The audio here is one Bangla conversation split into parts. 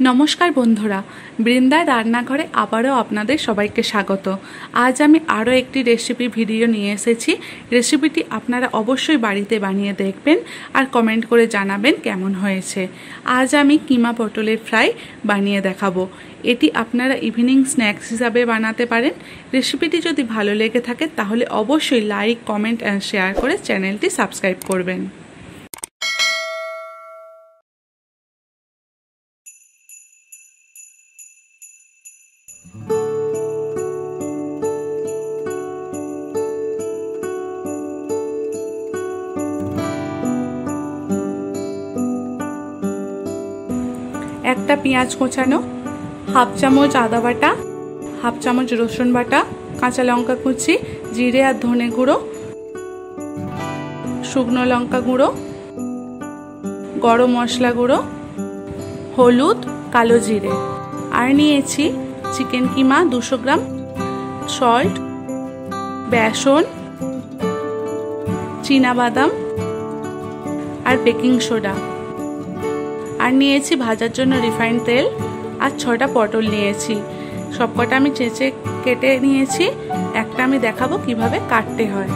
নমস্কার বন্ধুরা, বৃন্দার রান্নাঘরে আবারও আপনাদের সবাইকে স্বাগত। আজ আমি আরও একটি রেসিপি ভিডিও নিয়ে এসেছি। রেসিপিটি আপনারা অবশ্যই বাড়িতে বানিয়ে দেখবেন আর কমেন্ট করে জানাবেন কেমন হয়েছে। আজ আমি কিমা পটলের ফ্রাই বানিয়ে দেখাবো। এটি আপনারা ইভিনিং স্ন্যাক্স হিসাবে বানাতে পারেন। রেসিপিটি যদি ভালো লেগে থাকে, তাহলে অবশ্যই লাইক কমেন্ট অ্যান্ড শেয়ার করে চ্যানেলটি সাবস্ক্রাইব করবেন। একটা পেঁয়াজ কোচানো, হাফ চামচ আদা বাটা, হাফ চামচ রসুন বাটা, কাঁচা লঙ্কা কুচি, জিরে আর ধনে গুঁড়ো, শুকনো লঙ্কা গুঁড়ো, গরম মশলা গুঁড়ো, হলুদ, কালো জিরে। আর নিয়েছি চিকেন কিমা দুশো গ্রাম, সল্ট, বেসন বাদাম আর বেকিং সোডা। আর নিয়েছি ভাজার জন্য রিফাইন তেল আর ছটা পটল নিয়েছি। সবকটা আমি চেঁচে কেটে নিয়েছি। একটা আমি দেখাবো কীভাবে কাটতে হয়।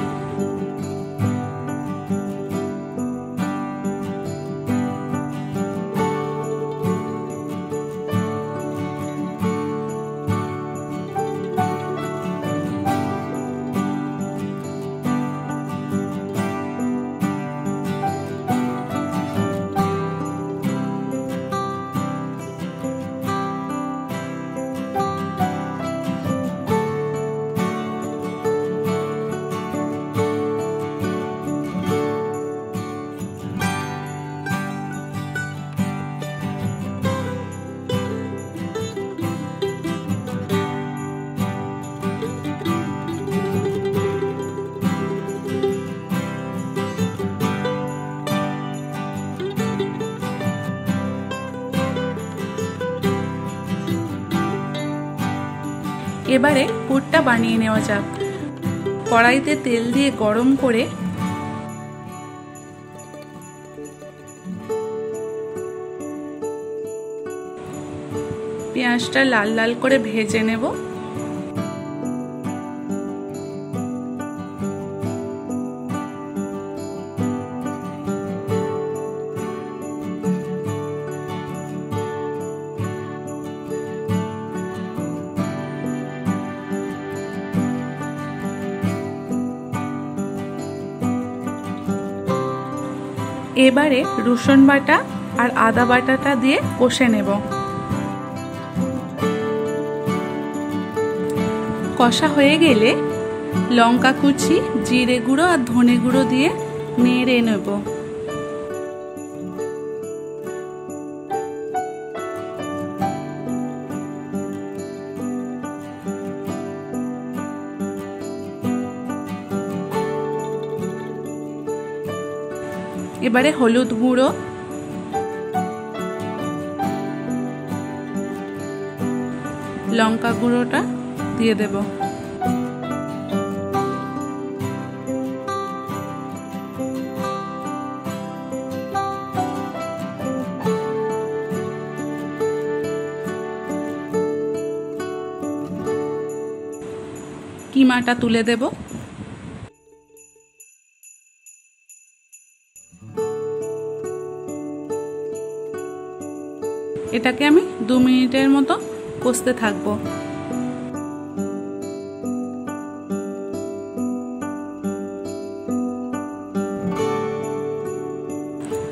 এবারে পুরটা বানিয়ে নেওয়া যাক। কড়াইতে তেল দিয়ে গরম করে পেঁয়াজটা লাল লাল করে ভেজে নেব। এবারে রসুন বাটা আর আদা বাটাটা দিয়ে কষে নেব। কষা হয়ে গেলে লঙ্কা কুচি, জিরে গুঁড়ো আর ধনে গুঁড়ো দিয়ে নেড়ে নেব। এবারে হলুদ গুঁড়ো। লঙ্কা গুঁড়োটা দিয়ে দেব। কিমাটা তুলে দেবো। এটাকে আমি দু মিনিটের মতো কষতে থাকব।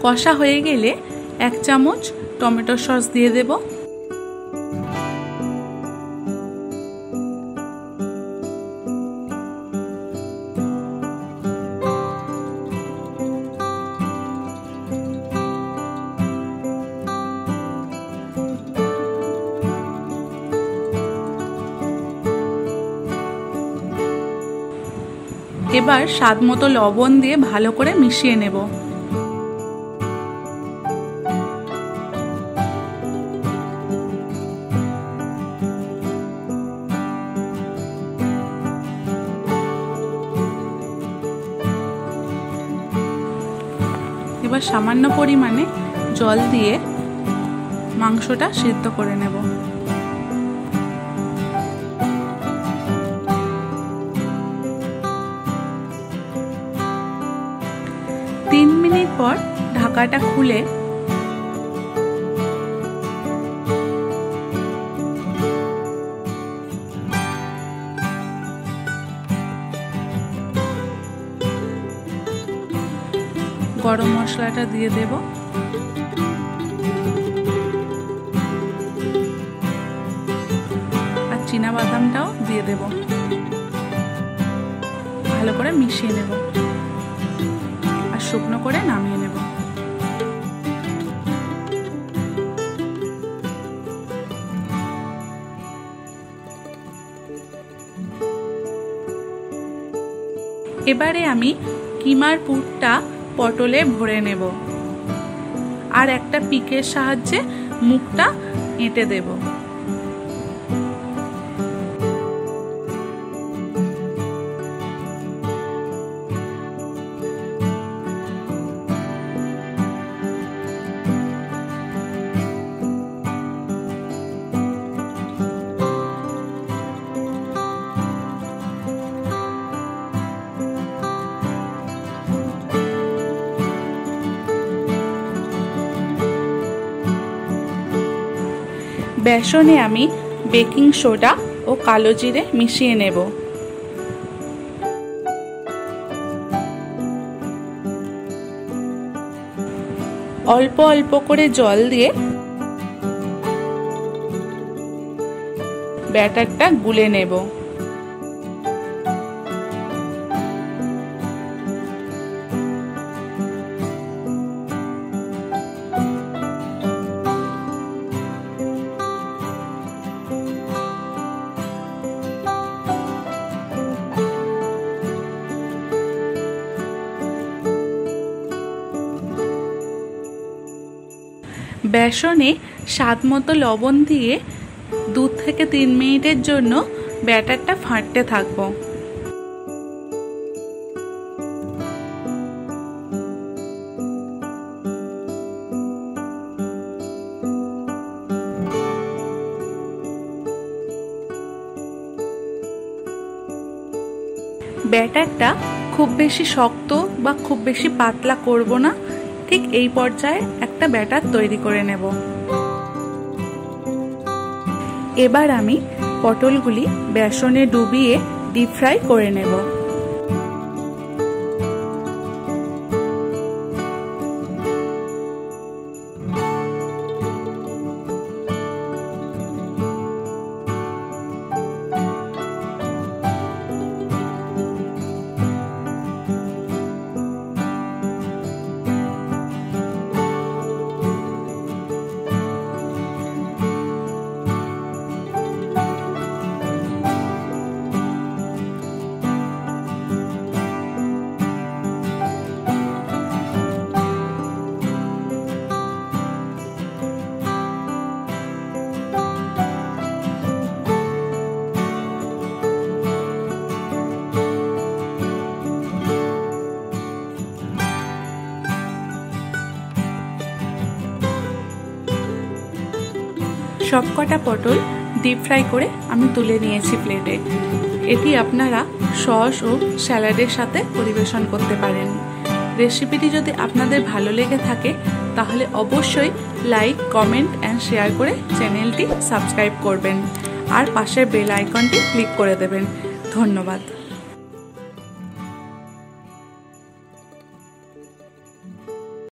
কষা হয়ে গেলে এক চামচ টমেটো সস দিয়ে দেব। এবার স্বাদ মতো লবণ দিয়ে ভালো করে মিশিয়ে নেব। এবার সামান্য পরিমাণে জল দিয়ে মাংসটা সিদ্ধ করে নেব। তিন মিনিট পর ঢাকাটা খুলে গরম মশলাটা দিয়ে দেব। আর চীনা বাদামটাও দিয়ে দেব। ভালো করে মিশিয়ে নেব। শুকনো করে নামিয়ে নেব। এবারে আমি কিমার পুরটা পটলে ভরে নেব। আর একটা পিকের সাহায্যে মুখটা এঁটে দেব। বেসনে আমি বেকিং সোডা ও কালো জিরে মিশিয়ে নেব। অল্প অল্প করে জল দিয়ে ব্যাটারটা গুলে নেব। বেসনে স্বাদ মতো লবণ দিয়ে দু থেকে তিন মিনিটের জন্য ব্যাটারটা ফাটতে থাকব। ব্যাটারটা খুব বেশি শক্ত বা খুব বেশি পাতলা করব না। ঠিক এই পর্যায়ে একটা ব্যাটার তৈরি করে নেব। এবার আমি পটলগুলি বেসনে ডুবিয়ে ডিপ ফ্রাই করে নেব। সবকটা পটল ডিপ ফ্রাই করে আমি তুলে নিয়েছি প্লেটে এটি আপনারা সস ও স্যালাডের সাথে পরিবেশন করতে পারেন। রেসিপিটি যদি আপনাদের ভালো লেগে থাকে, তাহলে অবশ্যই লাইক কমেন্ট অ্যান্ড শেয়ার করে চ্যানেলটি সাবস্ক্রাইব করবেন। আর পাশের বেল আইকনটি ক্লিক করে দেবেন। ধন্যবাদ।